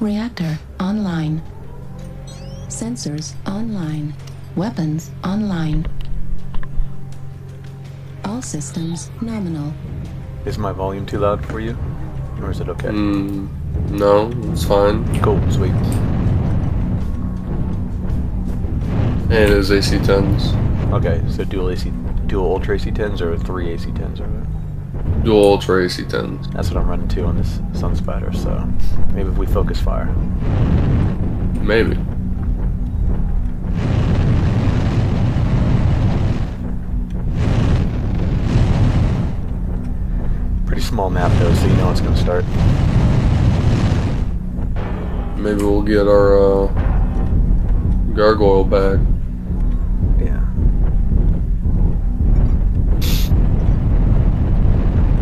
Reactor online. Sensors online. Weapons online. All systems nominal. Is my volume too loud for you? Or is it okay? Mm, no, it's fine. Cool, sweet. And it is AC-10s. Okay, so dual AC, dual Ultra AC-10s or three AC-10s or what? Dual Ultra AC-10s. That's what I'm running to on this Sunspider, so maybe if we focus fire. Maybe. Pretty small map though, so you know it's gonna start. Maybe we'll get our uh, gargoyle back. Yeah.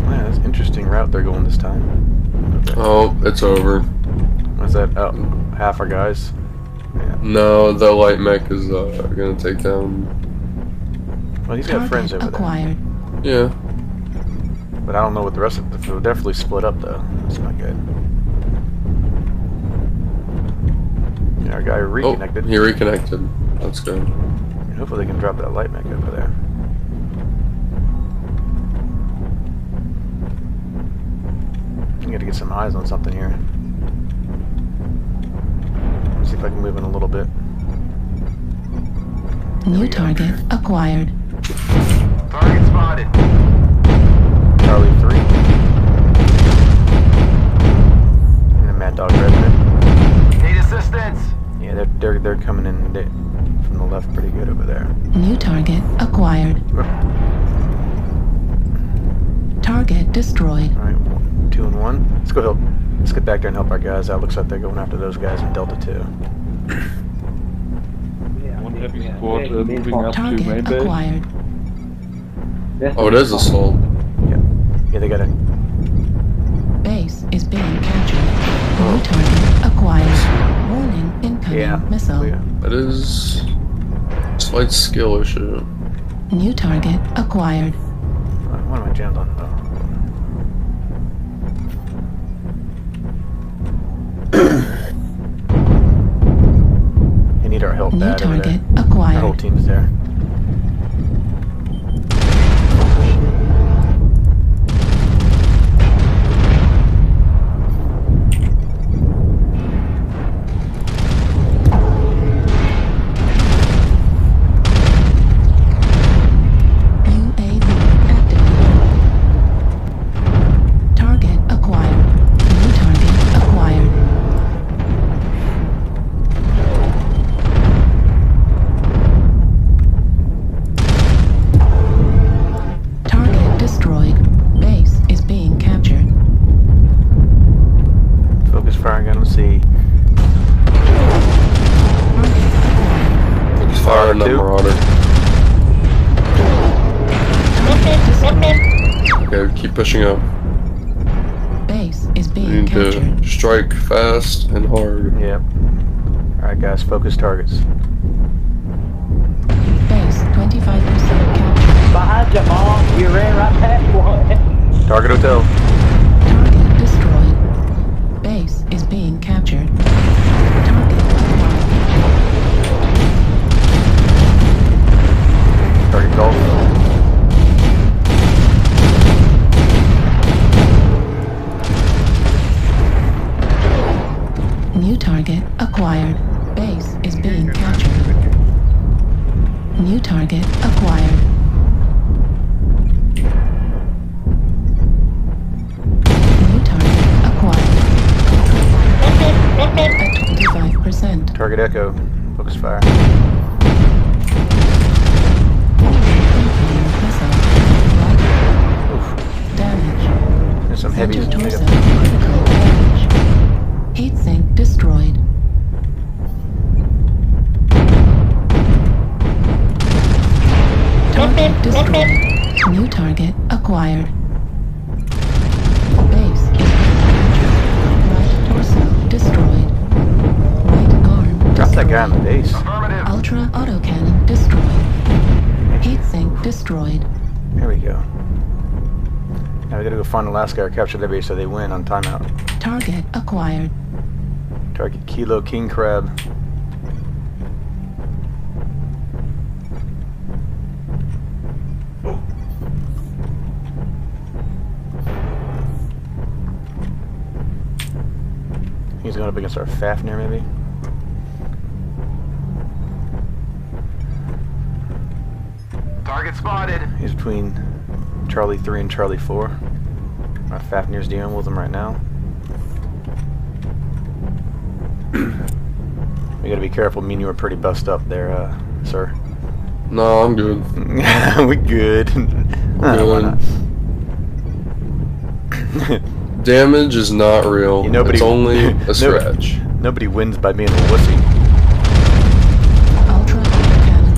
Yeah, that's an interesting route they're going this time. Okay. Oh, it's over. What's that? Oh, half our guys. Yeah. No, the light mech is uh, gonna take down. Well, he's got friends over there. acquired. Yeah. But I don't know what the rest of the. They'll definitely split up though. That's not good. Yeah, our guy reconnected. Oh, he reconnected. That's good. Hopefully they can drop that light mech over there. Get some eyes on something here. Let's see if I can move in a little bit. New we go. target acquired. Target spotted. Charlie 3. And a Mad Dog Resident. Need assistance. Yeah, they're, they're, they're coming in they- from the left pretty good over there. New target acquired. Target destroyed. Alright, one- two and one. Let's go help. Let's get back there and help our guys out. Looks like they're going after those guys in Delta 2. One heavy squad uh, moving up to main Target base. acquired. Oh, it is assault. Yep. Yeah, they got it. Base is being captured. New target acquired. Warning incoming Yeah. missile. Yeah. It is slight skill issue. New target acquired. What am I jammed on? Oh. Need our help New target there. Our whole acquired. team's there. Okay, keep pushing up. Base is We being need captured. to strike fast and hard. Yep. Alright, guys, focus targets. Base 25% captured. Behind you, Mom. You ran right past one. Target hotel. New target acquired. Base is being captured. New target acquired. New target acquired. At 25%. Target echo. Focus fire. Incoming missile. Right. Oof. Damage. There's some Center Target destroyed. New target acquired. Base is. Right torso destroyed. Right arm Drop that guy on the base. Ultra autocannon destroyed. Heat sink destroyed. There we go. Now we gotta go find the last guy or capture their base so they win on timeout. Target acquired. Target Kilo King Crab. He's going up against our Fafnir, maybe. Target spotted. He's between Charlie 3 and Charlie 4. Our Fafnir's dealing with him right now. we gotta be careful. Me and you are pretty bust up there, uh, sir. No, I'm good. we good. Why not? Damage is not real. Yeah, nobody- it's only a no- scratch. Nobody wins by being a wussy. Ultra cannon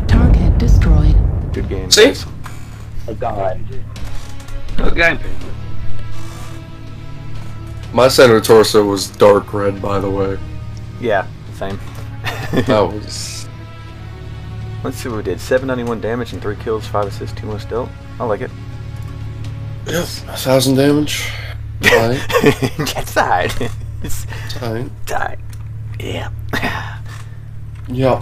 deployed. Target destroyed. Good game. See? guys. Oh god. Good game. My center torso was dark red, by the way. Yeah, same. That was. Let's see what we did. 791 damage and 3 kills, 5 assists, 2 most dealt. I like it. Yes, a thousand damage. Alright, Get tired. it's alright. Yeah. Yep.